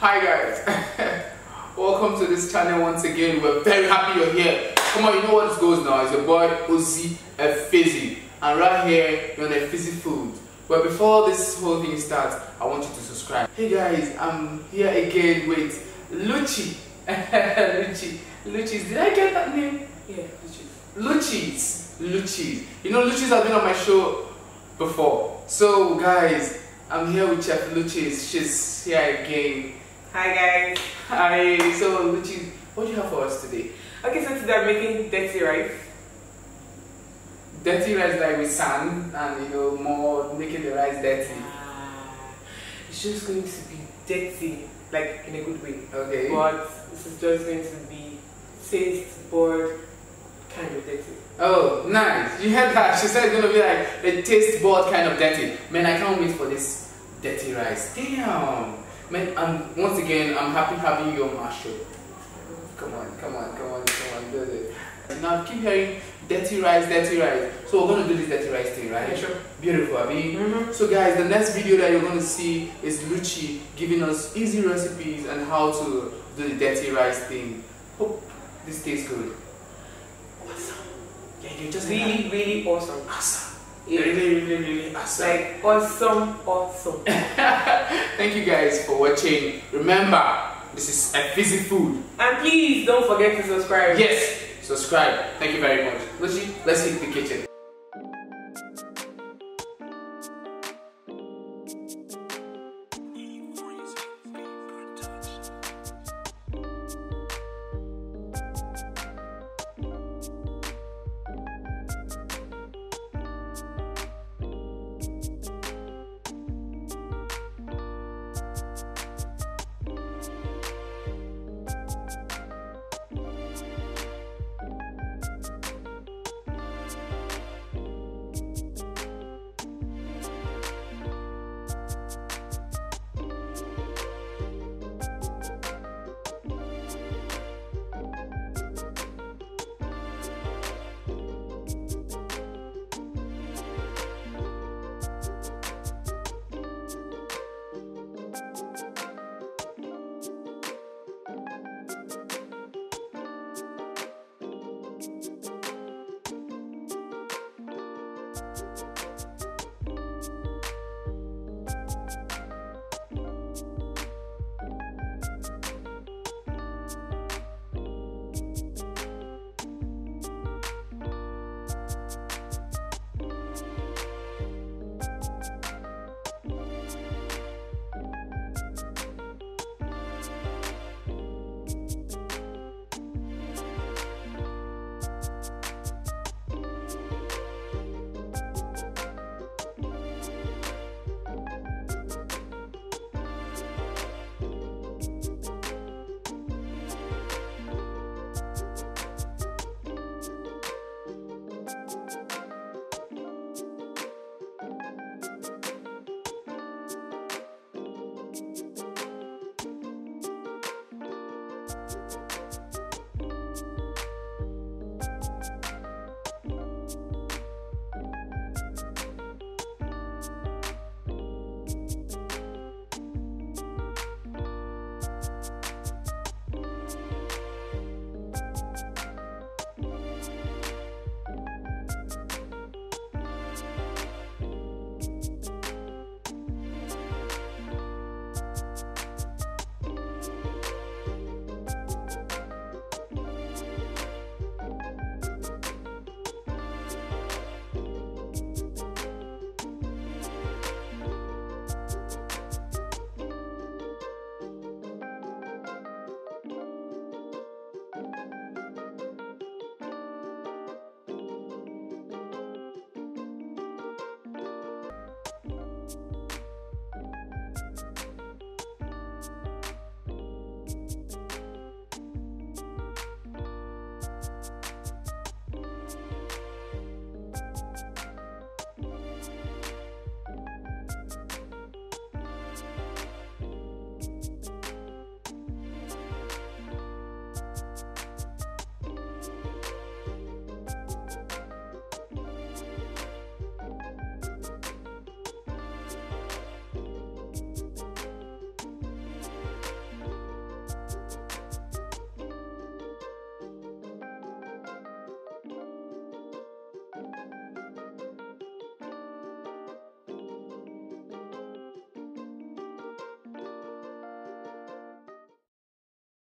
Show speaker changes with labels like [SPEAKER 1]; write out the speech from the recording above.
[SPEAKER 1] Hi guys, welcome to this channel once again. We're very happy you're here. Come on, you know what it goes now. It's your boy Uzzy Efizzy, and right here you're on fizzy food. But before this whole thing starts, I want you to subscribe. Hey guys, I'm here again with Luchi. Luchi, Luchis. Did I get that name?
[SPEAKER 2] Yeah, Luchis.
[SPEAKER 1] Luchis, Luchis. You know Luchis has been on my show before. So guys, I'm here with Chef Luchis. She's here again.
[SPEAKER 2] Hi guys.
[SPEAKER 1] Hi. So Luchis, what do you have for us today?
[SPEAKER 2] Okay, so today I'm making dirty rice.
[SPEAKER 1] Dirty rice like with sand and you know more making the rice dirty.
[SPEAKER 2] Ah, it's just going to be dirty, like in a good way.
[SPEAKER 1] Okay.
[SPEAKER 2] But this is just going to be taste board kind of dirty.
[SPEAKER 1] Oh, nice. You heard that. She said it's gonna be like a taste board kind of dirty. Man, I can't wait for this dirty rice. Damn. Man, and once again, I'm happy having you on my show. Come on, come on, come on, come on, do it. Now I keep hearing dirty rice, dirty rice. So we're gonna do this dirty rice thing, right?
[SPEAKER 2] Yeah, sure.
[SPEAKER 1] Beautiful, Abby.
[SPEAKER 2] Mhm.
[SPEAKER 1] So guys, the next video that you're gonna see is Luchi giving us easy recipes and how to do the dirty rice thing. Hope this tastes good. Awesome. Yeah, you're just
[SPEAKER 2] Really, really awesome.
[SPEAKER 1] awesome.
[SPEAKER 2] Yeah.
[SPEAKER 1] Really, really, really awesome.
[SPEAKER 2] Like awesome, awesome.
[SPEAKER 1] Thank you guys for watching. Remember, this is Efizzy food.
[SPEAKER 2] and please don't forget to subscribe.
[SPEAKER 1] Yes, subscribe. Thank you very much. Luchi, let's hit the kitchen.